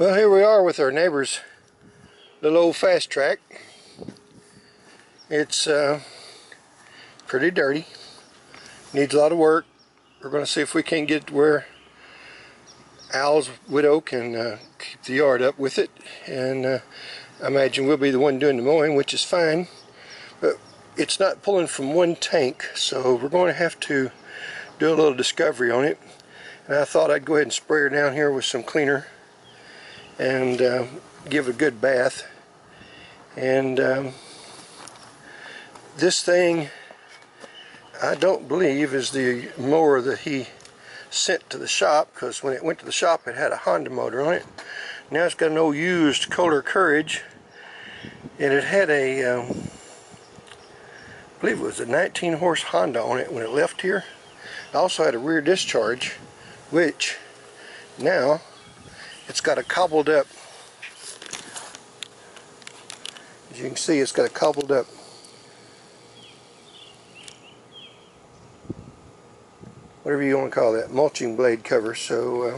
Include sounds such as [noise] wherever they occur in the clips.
Well, here we are with our neighbor's little old Fastrak. It's uh, pretty dirty, needs a lot of work. We're going to see if we can get where Al's widow can uh, keep the yard up with it. And uh, I imagine we'll be the one doing the mowing, which is fine. But it's not pulling from one tank, so we're going to have to do a little discovery on it. And I thought I'd go ahead and spray her down here with some cleaner and uh, give a good bath. And um, this thing, I don't believe is the mower that he sent to the shop because when it went to the shop it had a Honda motor on it. Now it's got an old used Kohler Courage and it had a, um, I believe it was a 19 horse Honda on it when it left here. It also had a rear discharge which now it's got a cobbled up as you can see it's got a cobbled up whatever you want to call that mulching blade cover. So uh,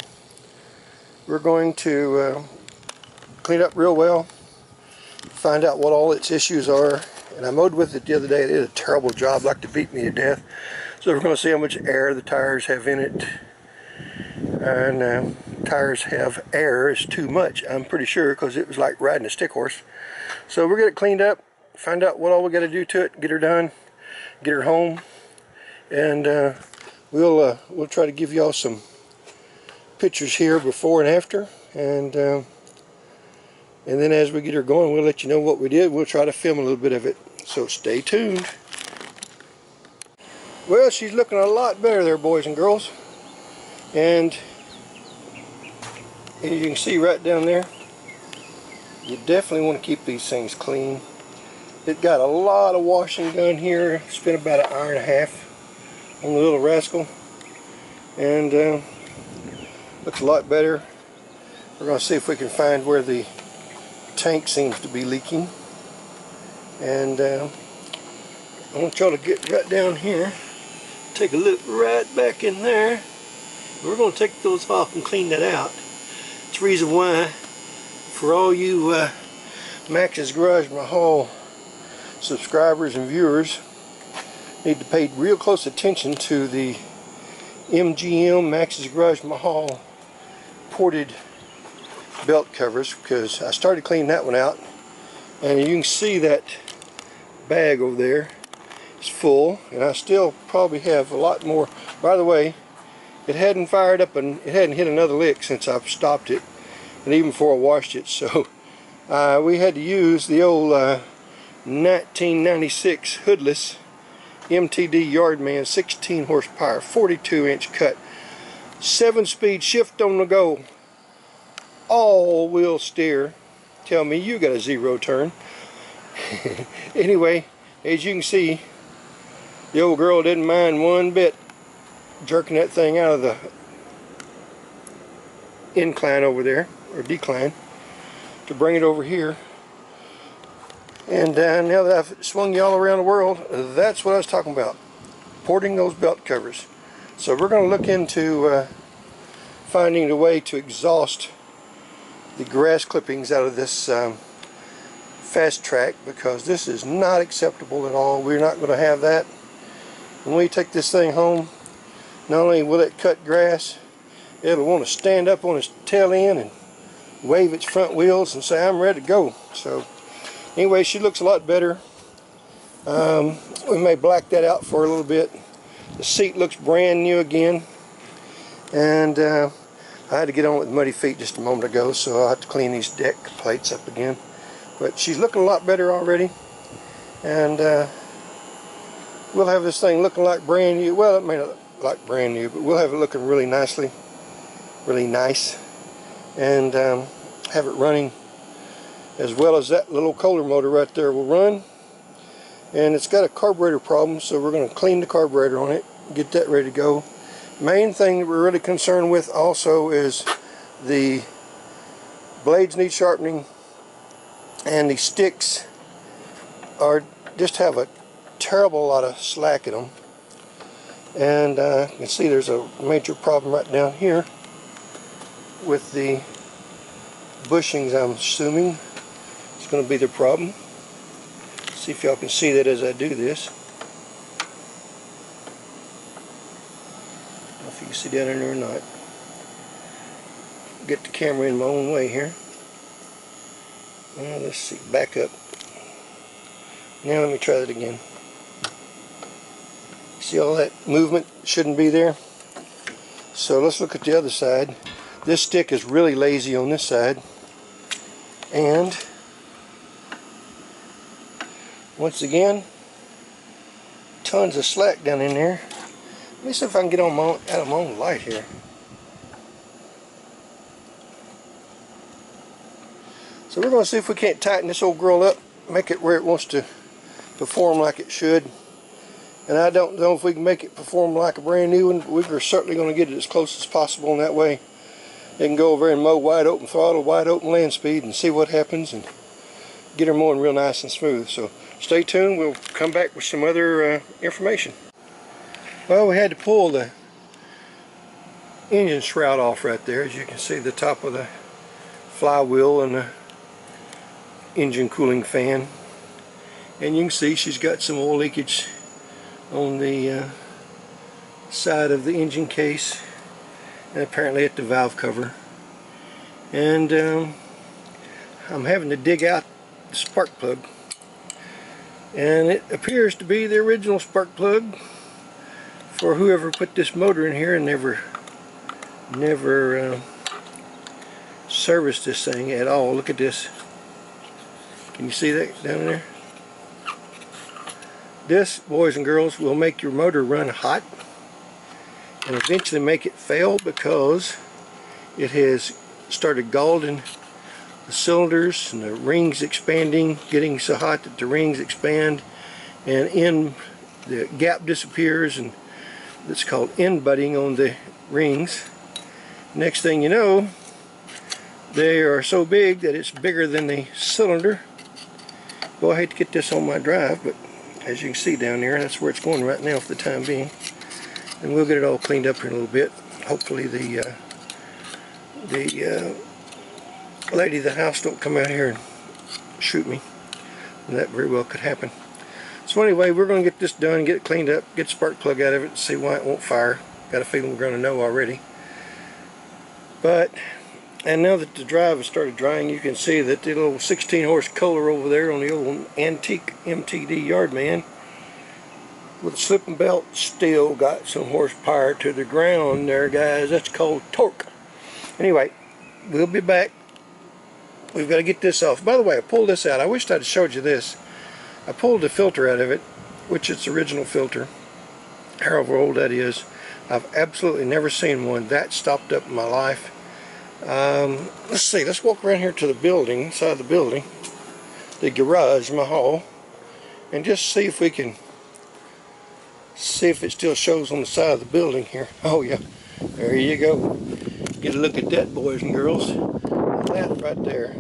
we're going to uh, clean up real well find out what all its issues are. And I mowed with it the other day. It did a terrible job like to beat me to death. So we're going to see how much air the tires have in it. And uh, tires have air is too much I'm pretty sure because it was like riding a stick horse. So we're get it cleaned up find out what all we got to do to it get her done get her home and uh, we'll uh, we'll try to give y'all some pictures here before and after and uh, and then as we get her going we'll let you know what we did. We'll try to film a little bit of it. So stay tuned. Well she's looking a lot better there boys and girls. And as you can see right down there you definitely want to keep these things clean. It got a lot of washing done here spent about an hour and a half on the little rascal. And uh, looks a lot better. We're going to see if we can find where the tank seems to be leaking. And uh, I want y'all to get right down here take a look right back in there. We're going to take those off and clean that out reason why, for all you uh, Max's Garaj Mahal subscribers and viewers, need to pay real close attention to the MGM Max's Garaj Mahal ported belt covers because I started cleaning that one out and you can see that bag over there is full and I still probably have a lot more. By the way it hadn't fired up and it hadn't hit another lick since I've stopped it and even before I washed it [laughs] so uh, we had to use the old uh, 1996 hoodless MTD Yardman 16 horsepower 42 inch cut 7 speed shift on the go. All wheel steer. Tell me you got a zero turn. [laughs] Anyway as you can see the old girl didn't mind one bit jerking that thing out of the incline over there, or decline, to bring it over here. And uh, now that I've swung you all around the world, that's what I was talking about. Porting those belt covers. So we're going to look into uh, finding a way to exhaust the grass clippings out of this um, Fastrak because this is not acceptable at all. We're not going to have that. When we take this thing home, not only will it cut grass, it'll want to stand up on its tail end and wave its front wheels and say, I'm ready to go. So, anyway, she looks a lot better. Um, we may black that out for a little bit. The seat looks brand new again. And uh, I had to get on with muddy feet just a moment ago, so I have to clean these deck plates up again. But she's looking a lot better already. And uh, we'll have this thing looking like brand new. Well, it may not like brand new, but we'll have it looking really nicely, really nice, and um, have it running as well as that little Kohler motor right there will run. And it's got a carburetor problem, so we're going to clean the carburetor on it, get that ready to go. Main thing that we're really concerned with also is the blades need sharpening and the sticks are just have a terrible lot of slack in them and uh, you can see there's a major problem right down here with the bushings I'm assuming it's going to be the problem. See if y'all can see that as I do this. if you can see down in there or not. Get the camera in my own way here. Uh, let's see, back up. Now let me try that again. See all that movement shouldn't be there? So let's look at the other side. This stick is really lazy on this side. And once again, tons of slack down in there. Let me see if I can get on my own, out of my own light here. So we're going to see if we can't tighten this old girl up, make it where it wants to perform like it should. And I don't know if we can make it perform like a brand new one. But we're certainly going to get it as close as possible in that way. It can go over and mow wide open throttle, wide open land speed and see what happens and get her mowing real nice and smooth. So stay tuned. We'll come back with some other uh, information. Well, we had to pull the engine shroud off right there. As you can see the top of the flywheel and the engine cooling fan and you can see she's got some oil leakage on the uh, side of the engine case apparently at the valve cover. And um, I'm having to dig out the spark plug. And it appears to be the original spark plug for whoever put this motor in here and never never uh, serviced this thing at all. Look at this. Can you see that down there? This, boys and girls, will make your motor run hot and eventually make it fail because it has started galding the cylinders and the rings expanding, getting so hot that the rings expand and in the gap disappears and it's called end butting on the rings. Next thing you know, they are so big that it's bigger than the cylinder well, I hate to get this on my drive, but as you can see down there, that's where it's going right now for the time being. And we'll get it all cleaned up here in a little bit. Hopefully the uh, the uh, lady of the house don't come out here and shoot me. And that very well could happen. So anyway, we're going to get this done, get it cleaned up, get the spark plug out of it, see why it won't fire. Got a feeling we're going to know already. But and now that the drive has started drying, you can see that the little 16 horse Kohler over there on the old antique MTD Yardman with a slipping belt still got some horsepower to the ground there, guys. That's called torque. Anyway, we'll be back. We've got to get this off. By the way, I pulled this out. I wished I'd showed you this. I pulled the filter out of it, which is the original filter, however old that is. I've absolutely never seen one that stopped up in my life. Um, let's see, let's walk around here to the building, inside the building, the garage, my hall, and just see if we can see if it still shows on the side of the building here. Oh yeah, there you go. Get a look at that, boys and girls. That right there.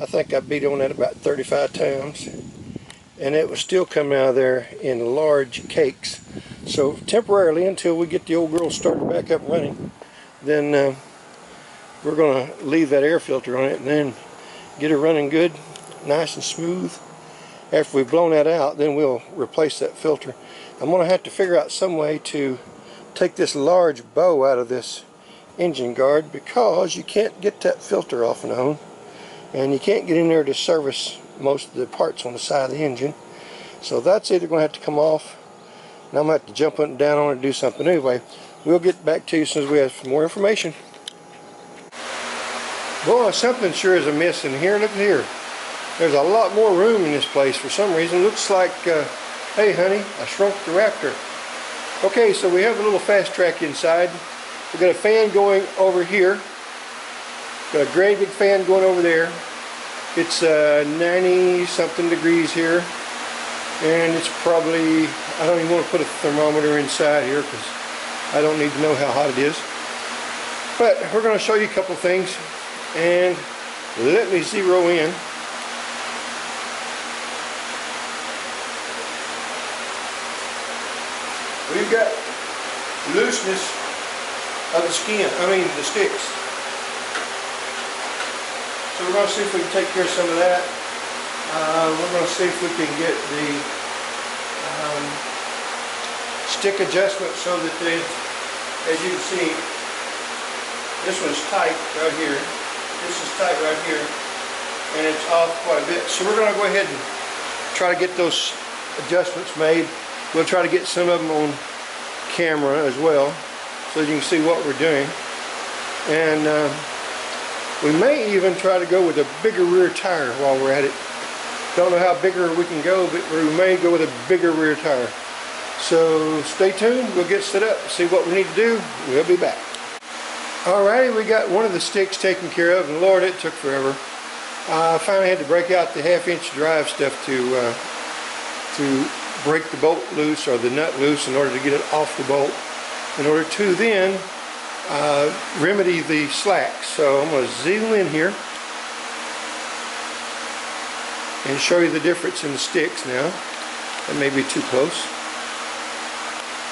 I think I beat on that about 35 times. And it was still coming out of there in large cakes. So temporarily, until we get the old girl started back up running, then uh, we're going to leave that air filter on it and then get it running good nice and smooth after we've blown that out then we'll replace that filter I'm going to have to figure out some way to take this large bow out of this engine guard because you can't get that filter off and on and you can't get in there to service most of the parts on the side of the engine so that's either going to have to come off and I'm going to have to jump up and down on it and do something anyway we'll get back to you as soon as we have some more information Boy, something sure is amiss in here. Look here. There's a lot more room in this place for some reason. Looks like, uh, hey honey, I shrunk the Raptor. Okay, so we have a little Fastrak inside. We've got a fan going over here. Got a great big fan going over there. It's uh, 90 something degrees here. And it's probably, I don't even want to put a thermometer inside here because I don't need to know how hot it is. But we're going to show you a couple things and let me zero in got looseness of the skin I mean the sticks So we're going to see if we can take care of some of that. Uh, we're going to see if we can get the um, stick adjustment so that they, as you can see, this one's tight right here. This is tight right here, and it's off quite a bit. So we're going to go ahead and try to get those adjustments made. We'll try to get some of them on camera as well, so you can see what we're doing. And uh, we may even try to go with a bigger rear tire while we're at it. Don't know how bigger we can go, but we may go with a bigger rear tire. So stay tuned, we'll get set up, see what we need to do. We'll be back. Alrighty, we got one of the sticks taken care of, and Lord, it took forever. I finally had to break out the half-inch drive stuff to uh, to break the bolt loose or the nut loose in order to get it off the bolt. In order to then uh, remedy the slack. So I'm going to zoom in here and show you the difference in the sticks now. That may be too close.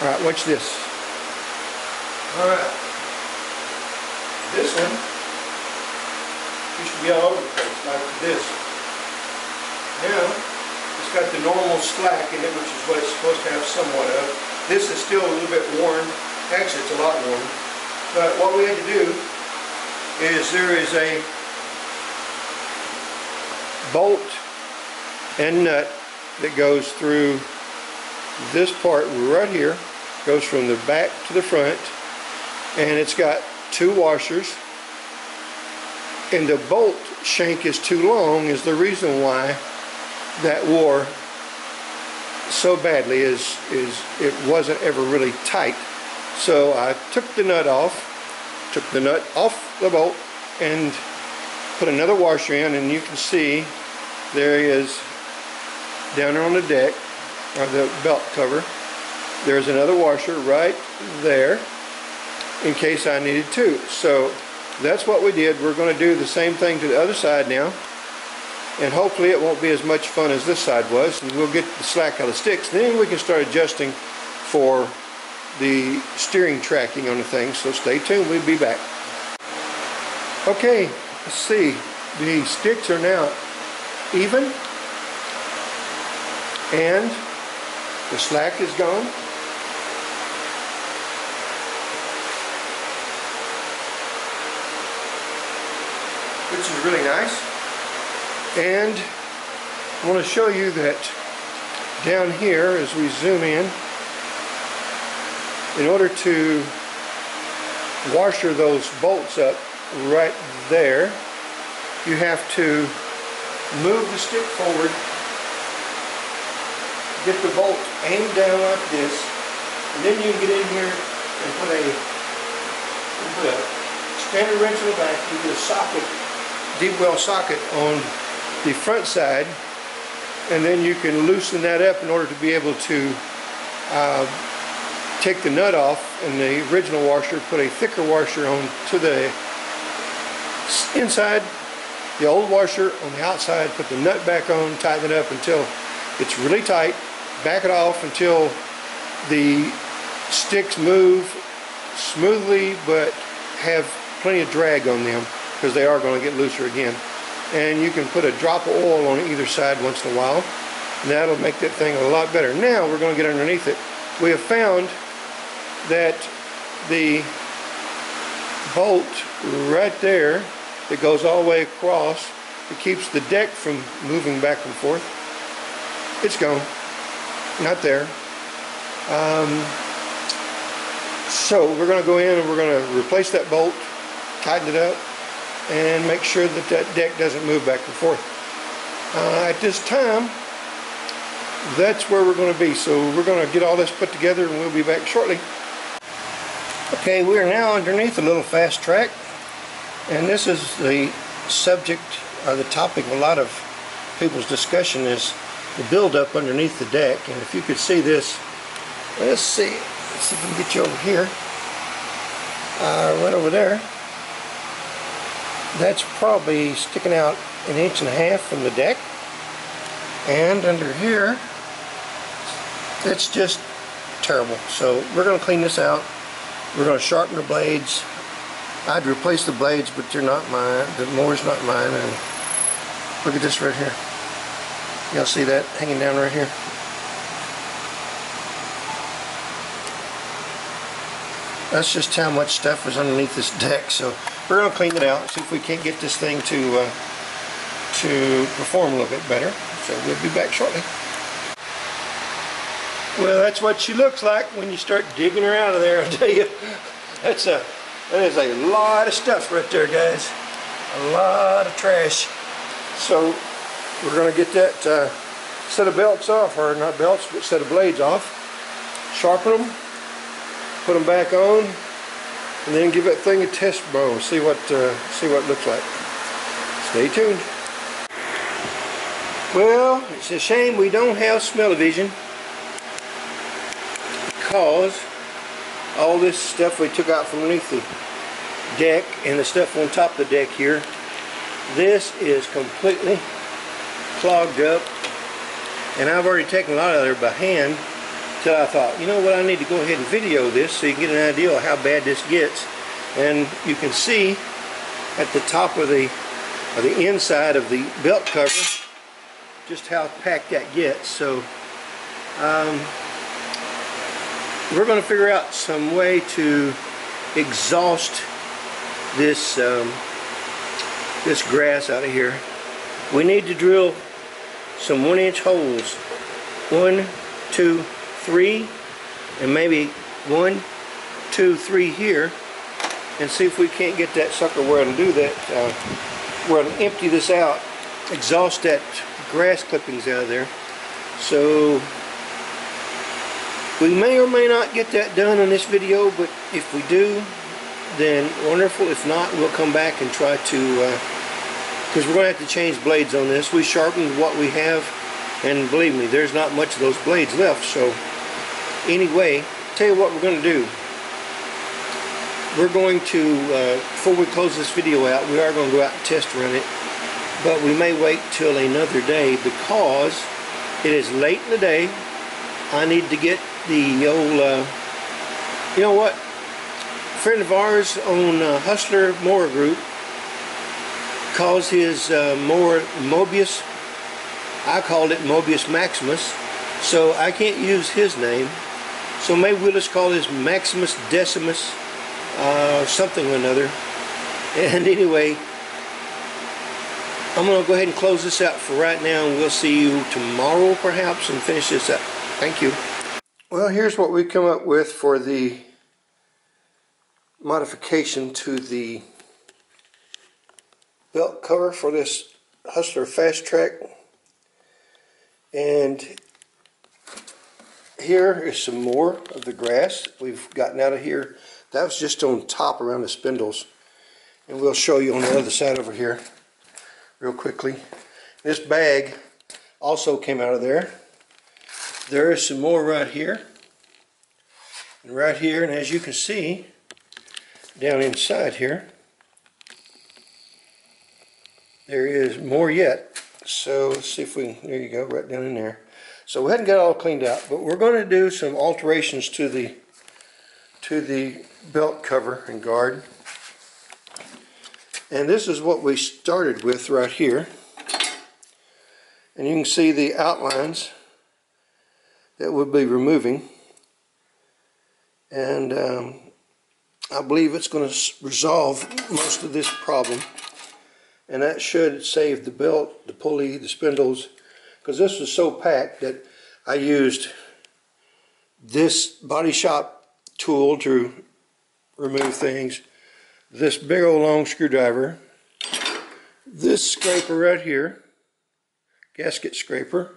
Alright, watch this. Alright. This one used to be all over the place, like this. Now, it's got the normal slack in it, which is what it's supposed to have somewhat of. This is still a little bit worn. Actually, it's a lot worn. But what we had to do is there is a bolt and nut that goes through this part right here goes from the back to the front and it's got two washers and the bolt shank is too long is the reason why that wore so badly is is it wasn't ever really tight so I took the nut off took the nut off the bolt and put another washer in and you can see there is down there on the deck or the belt cover there's another washer right there in case I needed to. So that's what we did. We're going to do the same thing to the other side now. And hopefully it won't be as much fun as this side was. And we'll get the slack out of the sticks. Then we can start adjusting for the steering tracking on the thing. So stay tuned. We'll be back. Okay, let's see. The sticks are now even. And the slack is gone. which is really nice. And I want to show you that down here as we zoom in, in order to washer those bolts up right there, you have to move the stick forward, get the bolt aimed down like this, and then you can get in here and put a, put a standard wrench in the back, you get a socket deep well socket on the front side and then you can loosen that up in order to be able to uh, take the nut off and the original washer put a thicker washer on to the inside the old washer on the outside put the nut back on tighten it up until it's really tight back it off until the sticks move smoothly but have plenty of drag on them because they are going to get looser again. And you can put a drop of oil on either side once in a while. That'll make that thing a lot better. Now we're going to get underneath it. We have found that the bolt right there that goes all the way across it keeps the deck from moving back and forth. It's gone. Not there. Um, so we're going to go in and we're going to replace that bolt, tighten it up, and make sure that that deck doesn't move back and forth. Uh, at this time, that's where we're going to be. So we're going to get all this put together and we'll be back shortly. Okay, we are now underneath a little Fastrak. And this is the subject or the topic of a lot of people's discussion is the buildup underneath the deck. And if you could see this, let's see. Let's see if we can get you over here. Uh, right over there that's probably sticking out an inch and a half from the deck and under here it's just terrible so we're going to clean this out we're going to sharpen the blades I'd replace the blades, but they're not mine. The mower's not mine. And look at this right here. Y'all see that hanging down right here? That's just how much stuff is underneath this deck. So we're going to clean it out, see if we can't get this thing to uh, to perform a little bit better. So we'll be back shortly. Well, that's what she looks like when you start digging her out of there, [laughs] I'll tell you. That's a, that is a lot of stuff right there, guys. A lot of trash. So we're going to get that uh, set of belts off, or not belts, but set of blades off. Sharpen them, put them back on, and then give that thing a test blow. See what uh, see what it looks like. Stay tuned. Well, it's a shame we don't have smell-o-vision because all this stuff we took out from underneath the deck and the stuff on top of the deck here, this is completely clogged up and I've already taken a lot of there by hand till I thought, you know what, I need to go ahead and video this so you can get an idea of how bad this gets. And you can see at the top of the, of the inside of the belt cover just how packed that gets. So um, we're going to figure out some way to exhaust this um, this grass out of here. We need to drill some one inch holes. One, two, three, and maybe one, two, three here and see if we can't get that sucker where it'll do that. Uh, where it'll empty this out, exhaust that grass clippings out of there. So we may or may not get that done on this video, but if we do, then wonderful. If not, we'll come back and try to, because uh, we're going to have to change blades on this. We sharpened what we have, and believe me, there's not much of those blades left. So anyway, tell you what we're going to do. We're going to, uh, before we close this video out, we are going to go out and test run it but we may wait till another day because it is late in the day. I need to get the old, uh, you know what, a friend of ours on uh, Hustler Mower Group calls his uh, Mobius. I called it Mobius Maximus, so I can't use his name. So maybe we'll just call this Maximus Decimus, uh, something or another. And [laughs] anyway, I'm going to go ahead and close this out for right now and we'll see you tomorrow perhaps and finish this up. Thank you. Well, here's what we come up with for the modification to the belt cover for this Hustler Fastrak. And here is some more of the grass we've gotten out of here. That was just on top around the spindles. And we'll show you on the other side over here real quickly. This bag also came out of there. There is some more right here. And right here, and as you can see, down inside here, there is more yet. So let's see if we there you go, right down in there. So we hadn't got it all cleaned out, but we're going to do some alterations to the to the belt cover and guard. And this is what we started with right here. And you can see the outlines that we'll be removing. And um, I believe it's going to resolve most of this problem. And that should save the belt, the pulley, the spindles. Because this was so packed that I used this body shop tool to remove things this big old long screwdriver, this scraper right here, gasket scraper,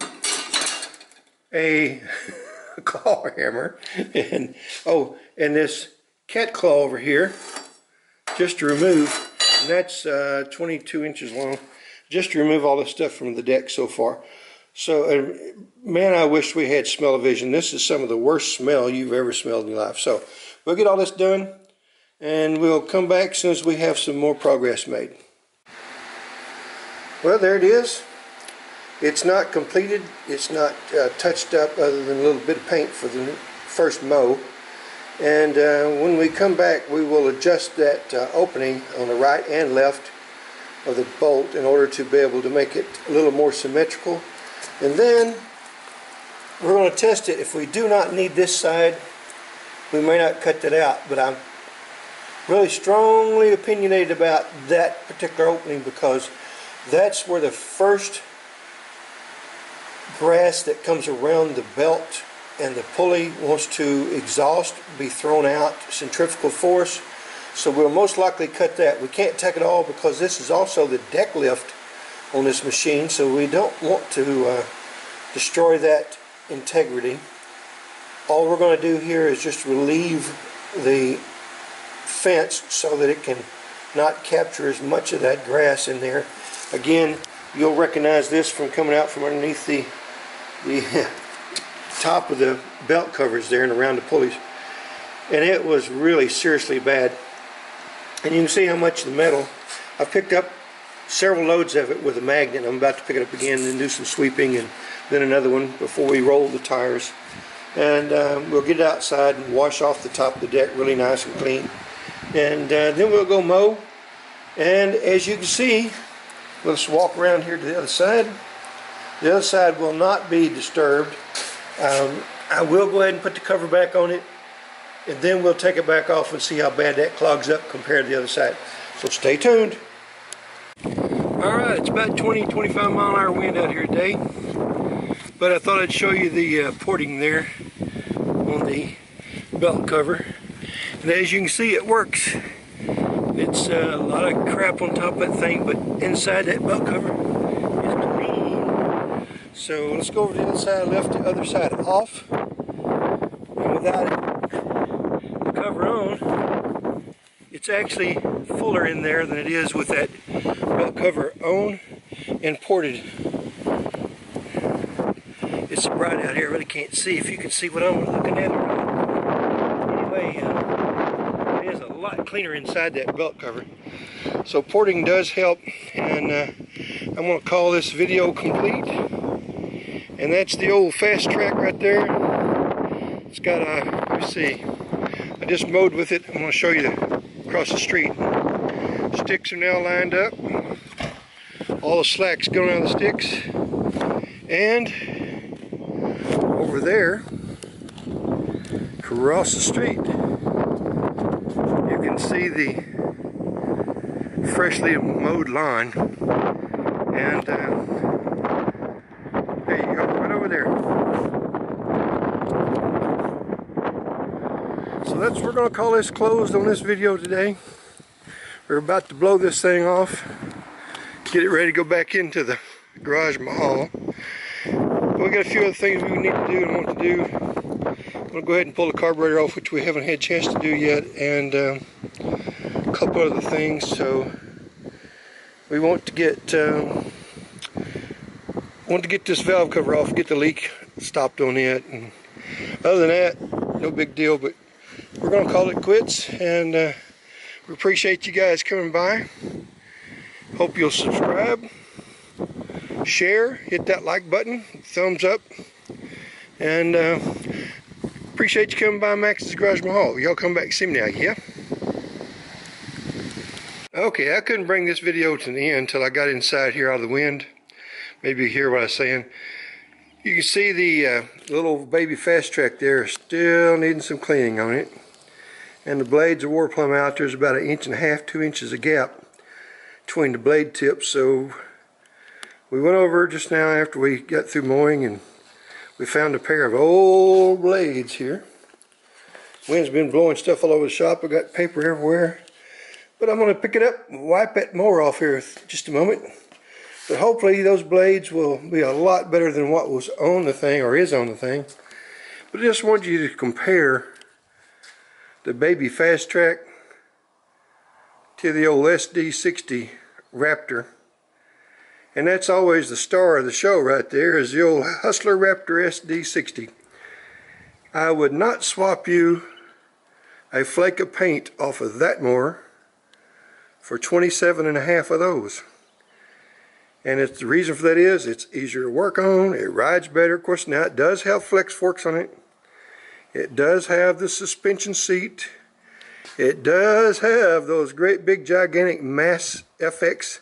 a [laughs] claw hammer, and oh, and this cat claw over here, just to remove, and that's uh, 22 inches long, just to remove all the stuff from the deck so far. So, uh, man, I wish we had smell-o-vision. This is some of the worst smell you've ever smelled in your life. So, we'll get all this done and we'll come back as soon as we have some more progress made. Well, there it is. It's not completed. It's not uh, touched up other than a little bit of paint for the first mow. And uh, when we come back, we will adjust that uh, opening on the right and left of the bolt in order to be able to make it a little more symmetrical. And then we're going to test it. If we do not need this side, we may not cut that out. But I'm really strongly opinionated about that particular opening because that's where the first grass that comes around the belt and the pulley wants to exhaust, be thrown out, centrifugal force. So we'll most likely cut that. We can't take it all because this is also the deck lift on this machine, so we don't want to uh, destroy that integrity. All we're going to do here is just relieve the fence so that it can not capture as much of that grass in there. Again, you'll recognize this from coming out from underneath the the [laughs] top of the belt covers there and around the pulleys. And it was really seriously bad. And you can see how much the metal, I picked up several loads of it with a magnet. I'm about to pick it up again and do some sweeping and then another one before we roll the tires. And um, we'll get it outside and wash off the top of the deck really nice and clean. And uh, then we'll go mow. And as you can see, let's walk around here to the other side. The other side will not be disturbed. Um, I will go ahead and put the cover back on it and then we'll take it back off and see how bad that clogs up compared to the other side. So stay tuned. Alright, it's about 20, 25 mile an hour wind out here today. But I thought I'd show you the uh, porting there on the belt cover. And as you can see, it works. It's uh, a lot of crap on top of that thing, but inside that belt cover. So let's go over the other side, left the other side off. And without it, the cover on, it's actually fuller in there than it is with that belt cover on and ported. It's bright out here, I really can't see if you can see what I'm looking at. Anyway, uh, it is a lot cleaner inside that belt cover. So porting does help, and uh, I'm going to call this video complete. And that's the old Fastrak right there. It's got a, let me see, I just mowed with it. I'm to show you across the street. Sticks are now lined up. All the slack's going of the sticks. And over there, across the street, you can see the freshly mowed lawn. And uh, there you go, right over there. So we're going to call this closed on this video today. We're about to blow this thing off, get it ready to go back into the Garaj Mahal. We got a few other things we need to do and want to do. I'm going to go ahead and pull the carburetor off, which we haven't had a chance to do yet, and um, a couple other things. So we want to get um, want to get this valve cover off, get the leak stopped on it, and other than that, no big deal. But going to call it quits, and uh, we appreciate you guys coming by. Hope you'll subscribe share, hit that like button, thumbs up, and uh, appreciate you coming by Max's Garaj Mahal. Y'all come back and see me now, yeah? Okay, I couldn't bring this video to the end until I got inside here out of the wind. Maybe you hear what I'm saying. You can see the uh, little baby Fastrak there still needing some cleaning on it. And the blades are wore plumb out. There's about an inch and a half, two inches of gap between the blade tips. So we went over just now after we got through mowing and we found a pair of old blades here. Wind's been blowing stuff all over the shop. I got paper everywhere. But I'm going to pick it up wipe that mower off here just a moment. But hopefully those blades will be a lot better than what was on the thing or is on the thing. But I just want you to compare the baby Fastrak to the old SD60 Raptor. And that's always the star of the show right there is the old Hustler Raptor SD60. I would not swap you a flake of paint off of that mower for 27 and a half of those. And it's the reason for that is it's easier to work on, it rides better. Of course now it does have flex forks on it. It does have the suspension seat. It does have those great big gigantic Mass FX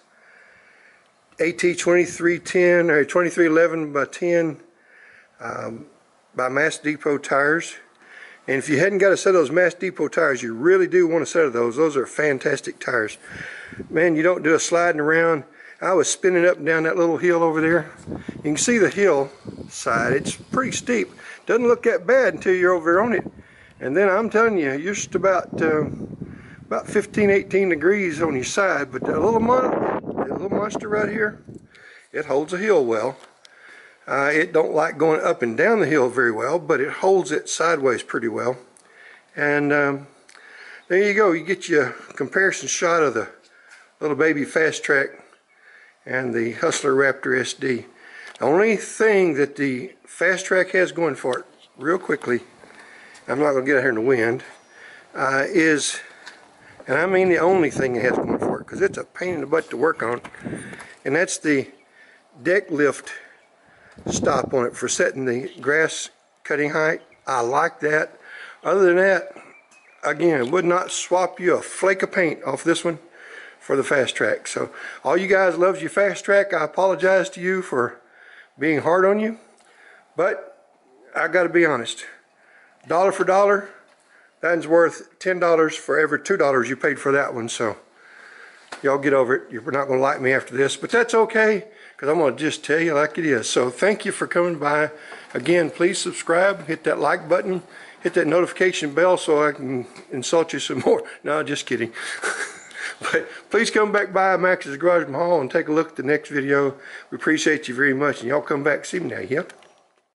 AT2310 or 2311 by 10 um, by Mass Depot tires. And if you hadn't got a set of those Mass Depot tires, you really do want a set of those. Those are fantastic tires. Man, you don't do a sliding around. I was spinning up and down that little hill over there. You can see the hill side. It's pretty steep. Doesn't look that bad until you're over on it. And then I'm telling you, you're just about uh, about 15, 18 degrees on your side. But that little, mon that little monster right here, it holds a hill well. Uh, it don't like going up and down the hill very well, but it holds it sideways pretty well. And um, there you go. You get your comparison shot of the little baby Fastrak and the Hustler Raptor SD. The only thing that the Fastrak has going for it, real quickly, I'm not going to get out here in the wind, uh, is, and I mean the only thing it has going for it, because it's a pain in the butt to work on, and that's the deck lift stop on it for setting the grass cutting height. I like that. Other than that, again, would not swap you a flake of paint off this one for the Fastrak. So all you guys loves your Fastrak. I apologize to you for being hard on you, but I got to be honest. Dollar for dollar, that's worth $10 for every $2 you paid for that one. So y'all get over it. You're not going to like me after this, but that's okay because I'm going to just tell you like it is. So thank you for coming by. Again, please subscribe, hit that like button, hit that notification bell so I can insult you some [laughs] more. No, just kidding. [laughs] But please come back by Max's Garaj Mahal and take a look at the next video. We appreciate you very much. And y'all come back see me now, yeah?